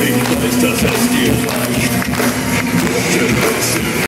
Ich weiß, dass es dir reicht.